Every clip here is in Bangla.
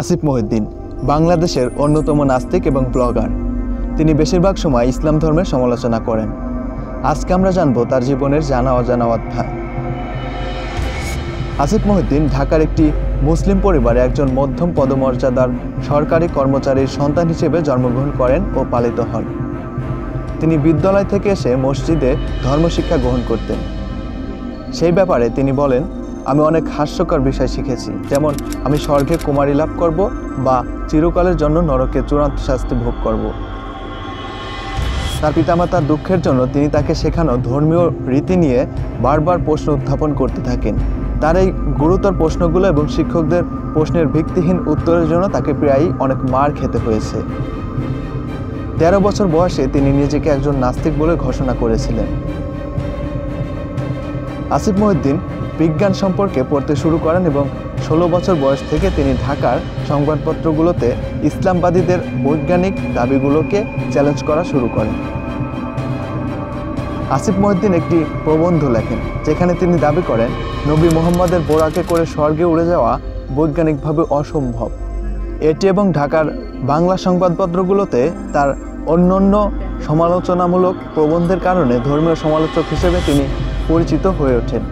আসিফ মহিউদ্দিন, বাংলাদেশের অন্যতম নাস্তিক এবং ব্লগার। তিনি বেশিরভাগ সময় ইসলাম ধর্মের সমালোচনা করেন। আজকে আমরা জানব তার জীবনের জানা অজানা অধ্যায়। আসিফ মহিউদ্দিন ঢাকার একটি মুসলিম পরিবারে একজন মধ্যম পদমর্যাদার সরকারি কর্মচারীর সন্তান হিসেবে জন্মগ্রহণ করেন ও পালিত হন। তিনি বিদ্যালয় থেকে এসে মসজিদে ধর্মশিক্ষা গ্রহণ করতেন। সেই ব্যাপারে তিনি বলেন আমি অনেক হাস্যকর বিষয় শিখেছি। যেমন, আমি স্বর্গে কুমারী লাভ করব বা চিরকালের জন্য নরকে চূড়ান্ত শাস্তি ভোগ করব। তার পিতামাতার দুঃখের জন্য তিনি তাকে শেখানো ধর্মীয় রীতি নিয়ে বারবার প্রশ্ন উত্থাপন করতে থাকেন। তার এই গুরুতর প্রশ্নগুলো এবং শিক্ষকদের প্রশ্নের ভিত্তিহীন উত্তরের জন্য তাকে প্রায়ই অনেক মার খেতে হয়েছে। তেরো বছর বয়সে তিনি নিজেকে একজন নাস্তিক বলে ঘোষণা করেছিলেন। আসিফ মহিউদ্দিন বিজ্ঞান সম্পর্কে পড়তে শুরু করেন এবং ষোলো বছর বয়স থেকে তিনি ঢাকার সংবাদপত্রগুলোতে ইসলামবাদীদের বৈজ্ঞানিক দাবিগুলোকে চ্যালেঞ্জ করা শুরু করেন। আসিফ মহিউদ্দিন একটি প্রবন্ধ লেখেন, যেখানে তিনি দাবি করেন, নবী মোহাম্মদের বোরাকে করে স্বর্গে উড়ে যাওয়া বৈজ্ঞানিকভাবে অসম্ভব। এটি এবং ঢাকার বাংলা সংবাদপত্রগুলোতে তার অন্যান্য সমালোচনামূলক প্রবন্ধের কারণে ধর্মীয় সমালোচক হিসেবে তিনি পরিচিত হয়ে ওঠেন।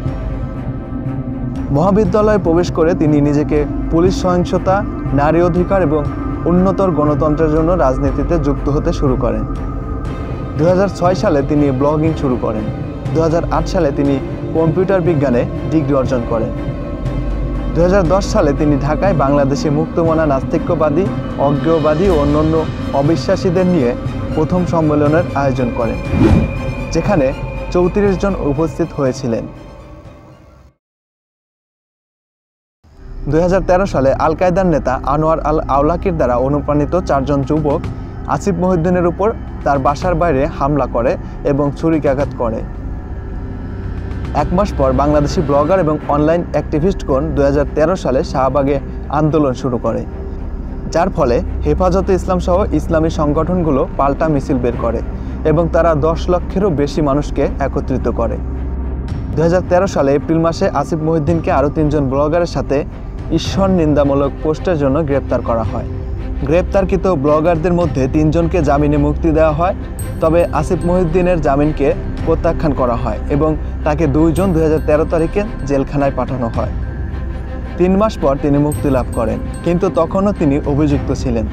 মহাবিদ্যালয়ে প্রবেশ করে তিনি নিজেকে পুলিশ সহিংসতা, নারী অধিকার এবং উন্নতর গণতন্ত্রের জন্য রাজনীতিতে যুক্ত হতে শুরু করেন। দু হাজার ছয় সালে তিনি ব্লগিং শুরু করেন। দু হাজার আট সালে তিনি কম্পিউটার বিজ্ঞানে ডিগ্রি অর্জন করেন। দুহাজার দশ সালে তিনি ঢাকায় বাংলাদেশে মুক্তমনা নাস্তিক্যবাদী, অজ্ঞবাদী ও অন্যান্য অবিশ্বাসীদের নিয়ে প্রথম সম্মেলনের আয়োজন করেন, যেখানে চৌত্রিশ জন উপস্থিত হয়েছিলেন। দুই হাজার তেরো সালে আল কায়দার নেতা আনোয়ার আল আওলাকির দ্বারা অনুপ্রাণিত চারজন যুবক আসিফ মহিউদ্দিনের উপর তার বাসার বাইরে হামলা করে এবং ছুরিকাঘাত করে। এক মাস পর বাংলাদেশি ব্লগার এবং অনলাইন অ্যাক্টিভিস্টগণ দু সালে শাহবাগে আন্দোলন শুরু করে, যার ফলে হেফাজতে ইসলাম সহ ইসলামী সংগঠনগুলো পাল্টা মিছিল বের করে এবং তারা দশ লক্ষেরও বেশি মানুষকে একত্রিত করে। দুই হাজার তেরো সালে এপ্রিল মাসে আসিফ মহিউদ্দিনকে আরও তিনজন ব্লগারের সাথে ঈশ্বর নিন্দামূলক পোস্টের জন্য গ্রেপ্তার করা হয়। গ্রেপ্তারকৃত ব্লগারদের মধ্যে তিনজনকে জামিনে মুক্তি দেওয়া হয়, তবে আসিফ মহিউদ্দিনের জামিনকে প্রত্যাখ্যান করা হয় এবং তাকে দুই জুন দু তারিখে জেলখানায় পাঠানো হয়। তিন মাস পর তিনি মুক্তি লাভ করেন, কিন্তু তখনও তিনি অভিযুক্ত ছিলেন।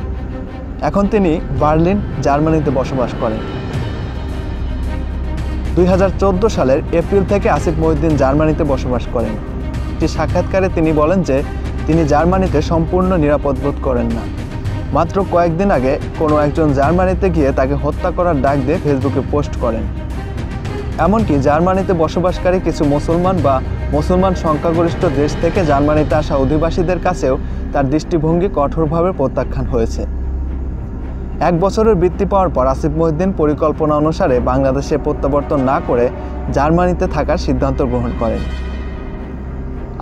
এখন তিনি বার্লিন, জার্মানিতে বসবাস করেন। দুই হাজার চোদ্দ সালের এপ্রিল থেকে আসিফ মহিউদ্দিন জার্মানিতে বসবাস করেন। একটি সাক্ষাৎকারে তিনি বলেন যে, তিনি জার্মানিতে সম্পূর্ণ নিরাপদ বোধ করেন না। মাত্র কয়েকদিন আগে কোনো একজন জার্মানিতে গিয়ে তাকে হত্যা করার ডাক দিয়ে ফেসবুকে পোস্ট করেন। এমনকি জার্মানিতে বসবাসকারী কিছু মুসলমান বা মুসলমান সংখ্যাগরিষ্ঠ দেশ থেকে জার্মানিতে আসা অধিবাসীদের কাছেও তার দৃষ্টিভঙ্গি কঠোরভাবে প্রত্যাখ্যান হয়েছে। এক বছরের বৃত্তি পাওয়ার পর আসিফ মহিউদ্দিন পরিকল্পনা অনুসারে বাংলাদেশে প্রত্যাবর্তন না করে জার্মানিতে থাকার সিদ্ধান্ত গ্রহণ করেন।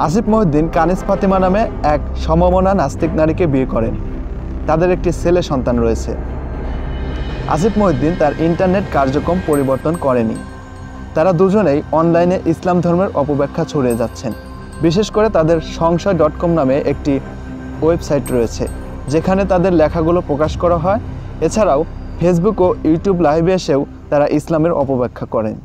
আসিফ মহিউদ্দিন কানিস ফাতিমা নামে এক সমমনা নাস্তিক নারীকে বিয়ে করেন। তাদের একটি ছেলে সন্তান রয়েছে। আসিফ মহিউদ্দিন তার ইন্টারনেট কার্যক্রম পরিবর্তন করেনি। তারা দুজনেই অনলাইনে ইসলাম ধর্মের অপব্যাখ্যা ছড়িয়ে যাচ্ছেন। বিশেষ করে তাদের সংশয় ডট কম নামে একটি ওয়েবসাইট রয়েছে, যেখানে তাদের লেখাগুলো প্রকাশ করা হয়। এছাড়াও ফেসবুক ও ইউটিউব লাইভে এসেও তারা ইসলামের অপব্যাখ্যা করেন।